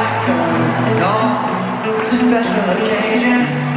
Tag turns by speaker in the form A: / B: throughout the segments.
A: back on. It's a special occasion.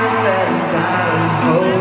A: Let I'm.